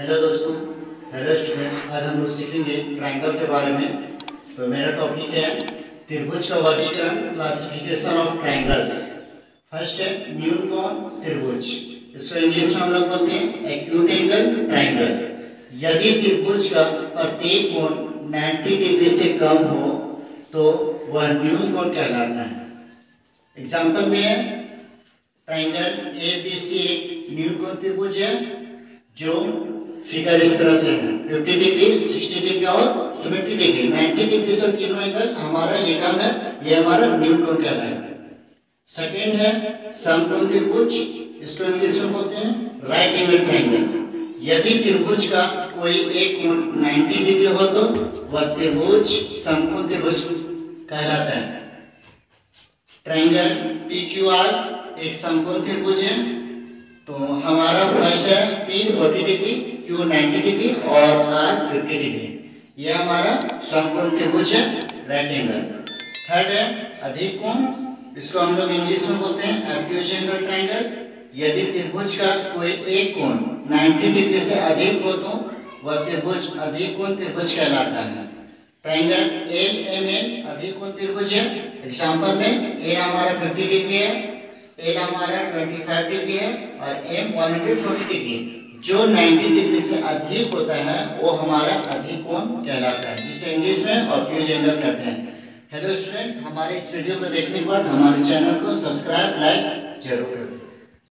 Hello दोस्तों hello student आज हम लोग सीखेंगे ट्रायंगल के बारे में। तो मेरा टॉपिक है त्रिभुज का वर्गीकरण क्लासिफिकेशन ऑफ़ ट्रायंगल्स फ़र्स्ट है न्यूनकोण त्रिभुज। इसको इंग्लिश में हम लोग बोलते हैं एक्यूट एंगल ट्रायंगल यदि त्रिभुज का प्रत्येक कोण 90 डिग्री से कम हो तो वह न्यून कोण कहलाता है। एग्ज़ाम्पल में ट्राइंगल ए बी सी न्यून त्रिभुज है, जो फिगर इस तरह से है। 50 डिग्री 60 डिग्री और 70 डिग्री 90 डिग्री से तीनों एंगल हमारा ये काम है, ये हमारा कोण कहलाएगा सेकेंड है समकोण त्रिभुज, इसको इंग्लिश में बोलते हैं राइट एंगल ट्राइंगल यदि त्रिभुज का कोई एक कोण 90 डिग्री हो तो वह त्रिभुज समकोण त्रिभुज कहलाता है। ट्राइंगल पी क्यू आर एक समकोण त्रिभुज है। तो हमारा फ़र्स्ट है पी 40 डिग्री क्यू 90 डिग्री और आर 50 डिग्री यह हमारा समकोण त्रिभुज है राइट एंगल थर्ड है, अधिक कोण. इसको हम लोग इंग्लिश में बोलते हैं एब्ट्यूज एंगल ट्राइंगल यदि त्रिभुज का कोई एक कोण 90 डिग्री से अधिक हो तो वह त्रिभुज अधिक कोण त्रिभुज कहलाता है. ट्राइंगल एल एम एन अधिक कोण त्रिभुज है. एग्जांपल में ए हमारा 50 डिग्री है. एल हमारा 25 डिग्री है और एम 140 डिग्री जो 90 डिग्री से अधिक होता है, वो हमारा अधिक कोण कहलाता है, जिसे इंग्लिश में ऑब्ट्यूज एंगल कहते हैं। हेलो स्टूडेंट हमारे इस वीडियो को देखने के बाद हमारे चैनल को सब्सक्राइब लाइक ज़रूर करें।